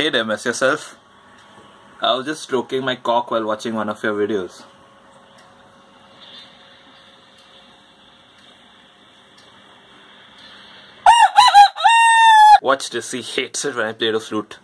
Hey there, MessYourSelf. I was just stroking my cock while watching one of your videos. Watch this, he hates it when I play the flute.